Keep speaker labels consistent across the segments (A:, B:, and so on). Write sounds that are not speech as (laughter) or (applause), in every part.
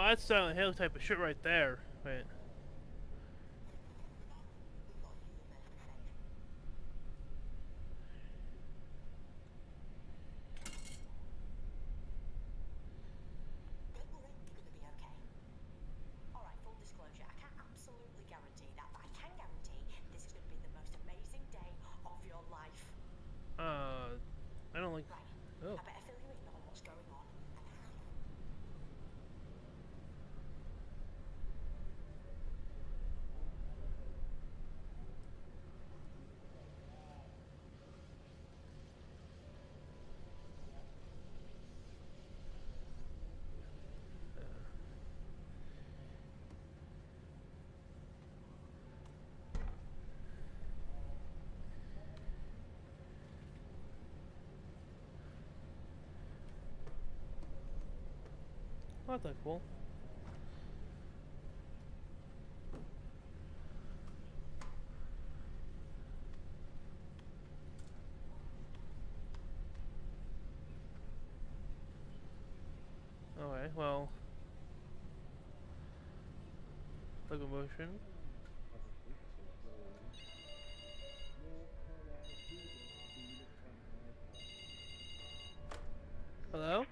A: Oh, that's Silent Hill type of shit right there. Uh, oh. Right.
B: Don't worry, you're gonna be okay. Alright, full disclosure, I can't absolutely guarantee that, but I can guarantee this is gonna be the most amazing day of your life.
A: Uh, I don't like.
B: Right.
A: Oh.
B: I better fill you in on what's going on and how.
A: Oh, that cool. Alright, well. Locomotion. Hello?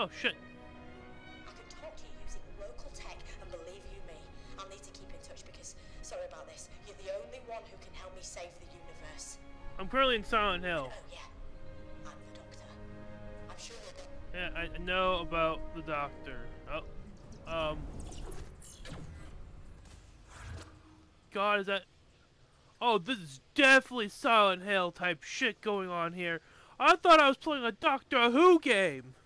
A: Oh shit.
B: I can talk to you using local tech, and believe you me, I'll need to keep in touch because, sorry about this, you're the only one who can help me save the universe.
A: I'm currently in Silent Hill.
B: Oh, yeah. I'm the doctor. I'm sure.
A: Yeah, I know about the doctor. Oh, um. God, is that? Oh, this is definitely Silent Hill type shit going on here. I thought I was playing a Doctor Who game.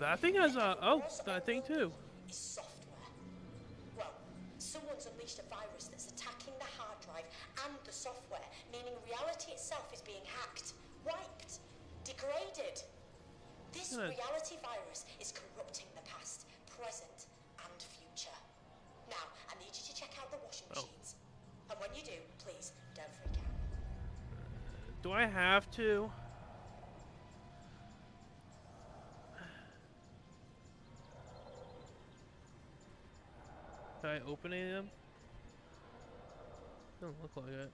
B: That
A: thing has a oh, that thing too.
B: software. Well, someone's unleashed a virus that's attacking the hard drive and the software, meaning reality itself is being hacked, wiped, degraded. This reality virus is corrupting the past, present, and future. Now, I need you to check out the washing
A: Oh.
B: machines. And when you do, please don't freak out.
A: Do I have to? Can I open any of them? Don't look like it.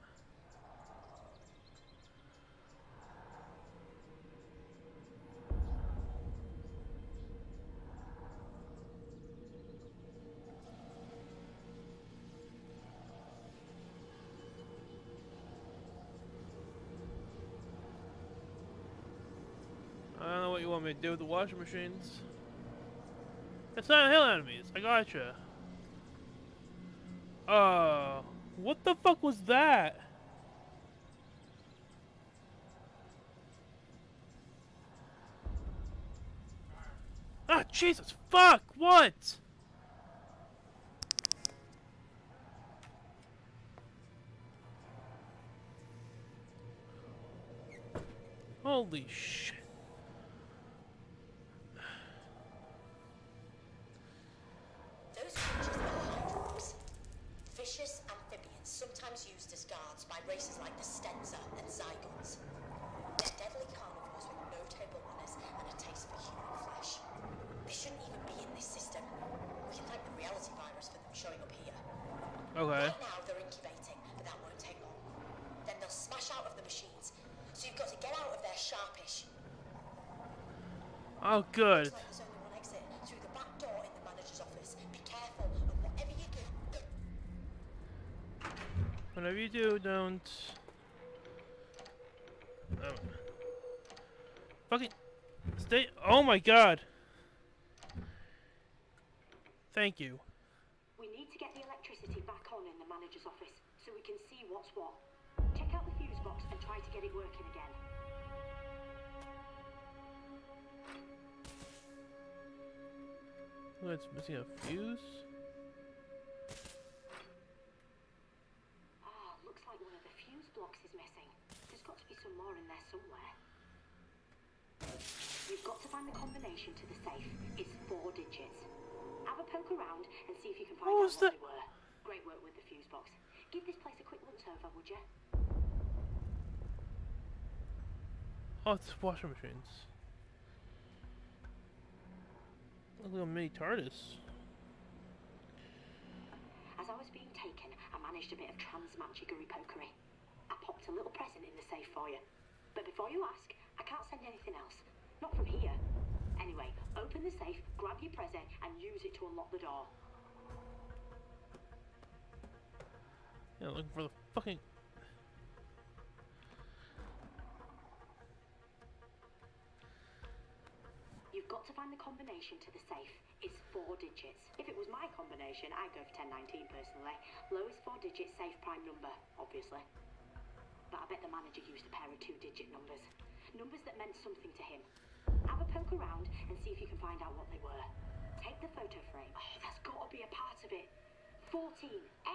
A: I don't know what you want me to do with the washing machines. It's not a hill enemies. I gotcha. Uh, what the fuck was that? Ah, Jesus, fuck, what? Holy shit.
B: Sometimes used as guards by races like the Stenza and Zygons. They're deadly carnivores with no table manners and a taste for human flesh. They shouldn't even be in this system. We can thank the reality virus for them showing up here.
A: Okay.
B: Right now they're incubating, but that won't take long. Then they'll smash out of the machines. So you've got to get out of there sharpish.
A: Oh, good.
B: Whatever you do,
A: don't. Oh. Fucking. Stay. Oh my god. Thank you.
C: We need to get the electricity back on in the manager's office so we can see what's what. Check out the fuse box and try to get it working again.
A: Oh, it's missing a fuse.
C: Ah, looks like one of the fuse blocks is missing. There's got to be some more in there somewhere. You've got to find the combination to the safe. It's four digits. Have a poke around and see if you can find
A: What
C: out
A: was
C: what
A: that?
C: they were. Great work with the fuse box. Give this place a quick once over, would you?
A: Oh, it's washing machines. A mini TARDIS.
C: As I was being taken, I managed a bit of trans-mat jiggery pokery. I popped a little present in the safe for you. But before you ask, I can't send anything else. Not from here. Anyway, open the safe, grab your present, and use it to unlock the door.
A: Yeah, looking for the fucking.
C: You've got to find the combination to the safe. It's four digits. If it was my combination, I'd go for 1019 personally. Lowest four digit safe prime number, obviously. But I bet the manager used a pair of two digit numbers. Numbers that meant something to him. Have a poke around and see if you can find out what they were. Take the photo frame. Oh, that's got to be a part of it. 14.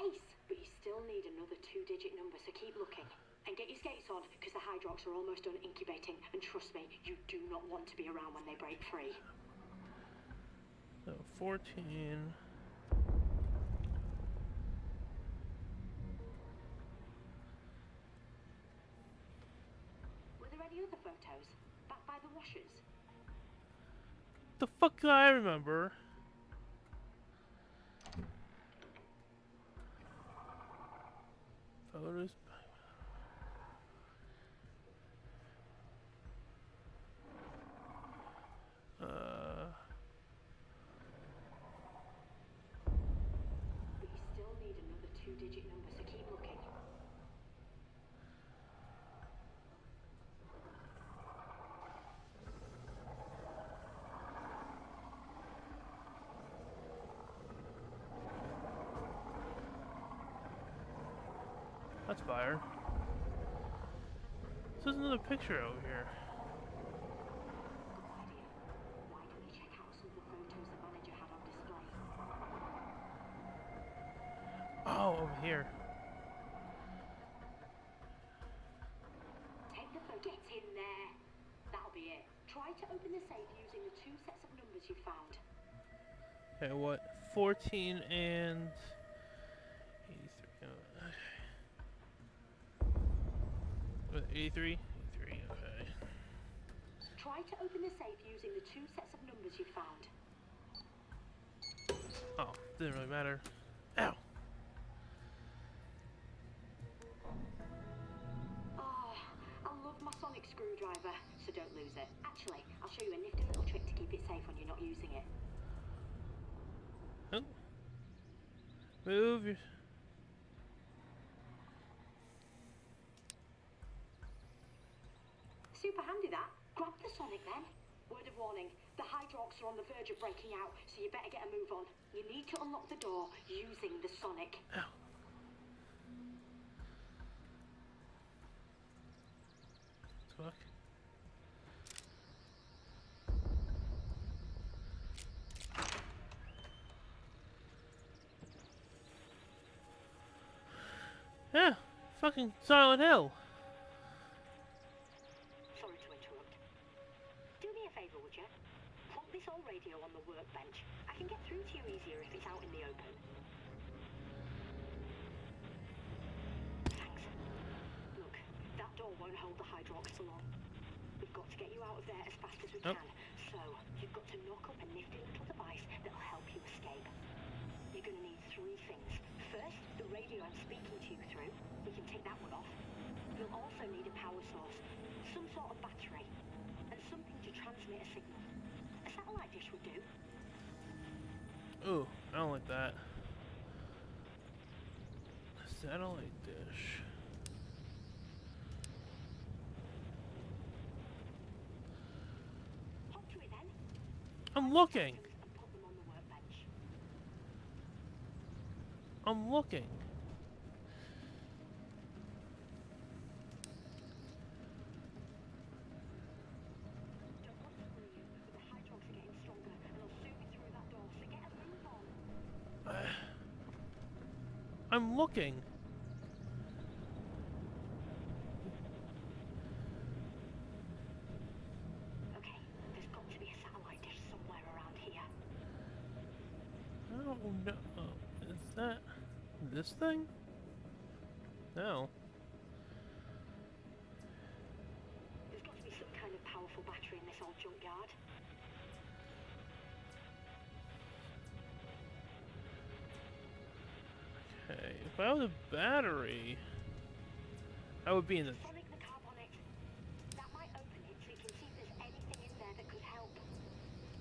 C: Ace! But you still need another two digit number, so keep looking. And get your skates on, because the Hydrox are almost done incubating. And trust me, you do not want to be around when they break free.
A: So 14.
C: Other photos? Back by the washers?
A: The fuck do I remember? Photos. Uh,
C: But you still need another two digit number, so keep looking.
A: That's fire. There's another picture over here.
C: Good idea. Why don't you check out some of the photos the manager had on display?
A: Oh, over here.
C: Take the photo. Get in there. That'll be it. Try to open the safe using the two sets of numbers you found.
A: Okay, what? 14 and 83. oh, okay. What, 83? 83, okay.
C: Try to open the safe using the two sets of numbers you found.
A: Oh, didn't really matter. Ow!
C: Oh, I love my sonic screwdriver, so don't lose it. Actually, I'll show you a nifty little trick to keep it safe when you're not using it.
A: Oh. Move your...
C: Grab the Sonic then. Word of warning, the Hydrox are on the verge of breaking out, so you better get a move on. You need to unlock the door using the Sonic.
A: Ow. Fuck. Yeah, fucking Silent Hill.
C: Me a favour, would you? Plop this old radio on the workbench. I can get through to you easier if it's out in the open. Thanks. Look, that door won't hold the Hydrox for long. We've got to get you out of there as fast as we
A: Yep.
C: can. So, you've got to knock up a nifty little device that'll help you escape. You're going to need three things. First, the radio I'm speaking to you through. We can take that one off. You'll also need a power source,
A: Ooh, I don't like that. Satellite dish. I'm looking. I'm looking. I'm looking.
C: Okay, there's got to be a satellite dish somewhere around here.
A: I don't. Oh, is that this thing? No.
C: There's got to be some kind of powerful battery in this old junkyard.
A: Okay, if I was a battery, I would be in the.
C: Sonic the carb on it. That might open it so you can see if there's anything in there that could help.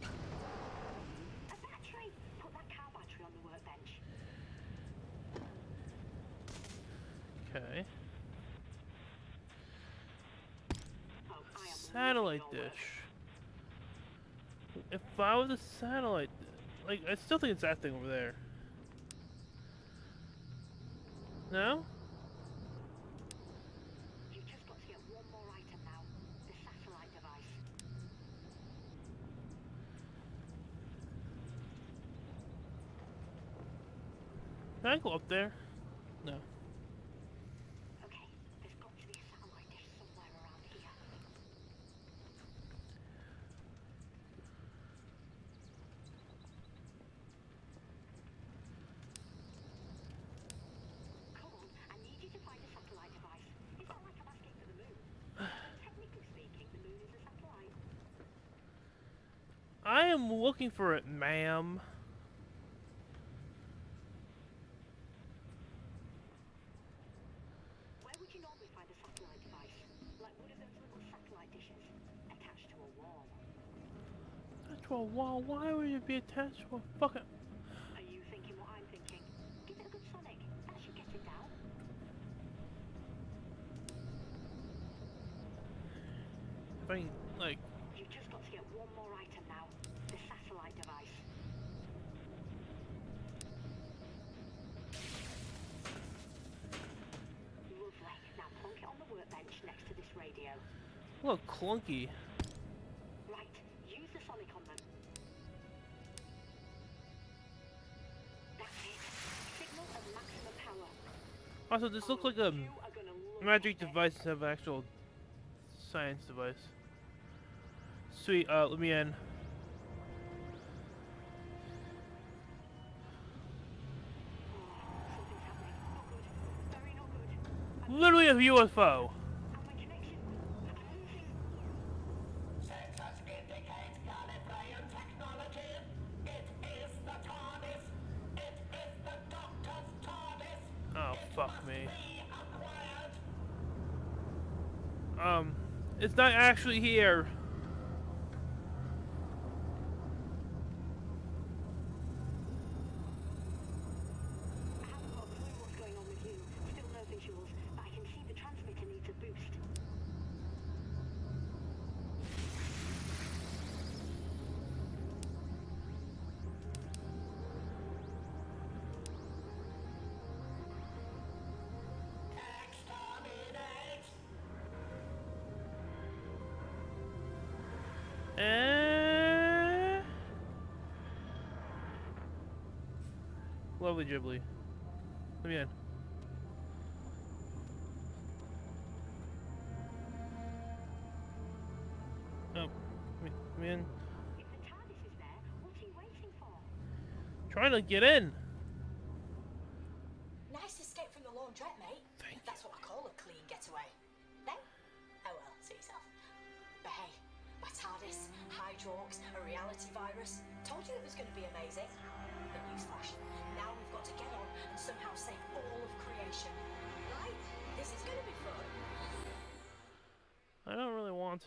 C: A battery! Put that car battery on the workbench.
A: Okay.
C: Oh,
A: Satellite
C: loving your work.
A: dish. If I was a satellite, like I still think it's that thing over there. No?
C: You've just got to get one more item now. The satellite device.
A: Can I go up there? No.
C: Okay, there's got to be a satellite dish somewhere around here. Come on, I need you to find a satellite device. It's not like I'm asking for the moon. Technically speaking, the moon is a satellite.
A: I am looking for it, ma'am.
C: Where would you normally find a satellite device? Like one of those little satellite dishes attached to a wall.
A: To a wall. Why would it be attached to a fucking?
C: Are you thinking what I'm thinking? Give it a good sonic. That should get it down.
A: If I can, little clunky.
C: Right. Use the sonic on them. That's it. Signal at maximum power.
A: Also, this looks like a
C: You are gonna love
A: magic device instead of actual science device. Sweet. Uh, let me in.
C: Something's happening. Not good. Very not good. I'm
A: Literally a UFO. It's not actually here. Lovely Ghibli. Let me in. Oh, let me, in.
C: If the TARDIS is there, what are you waiting for?
A: Trying to get in.
D: Nice escape from the laundrette, mate.
A: Thank
D: That's what I call a clean getaway. No? Oh well, see yourself. But hey, my TARDIS, Hydrox, a reality virus. Told you it was going to be amazing. But newsflash,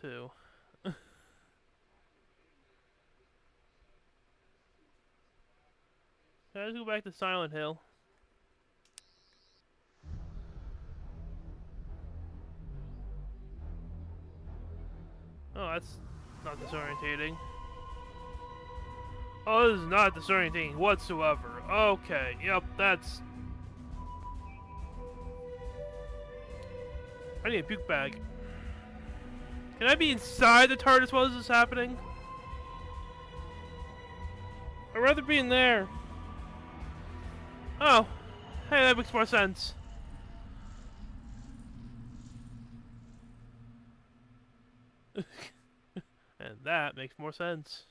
D: (laughs)
A: I just go back to Silent Hill? Oh, that's not disorientating. Oh, this is not disorientating whatsoever. Okay, yep, that's... I need a puke bag. Can I be inside the TARDIS while this is happening? I'd rather be in there. Oh. Hey, that makes more sense. (laughs) and that makes more sense.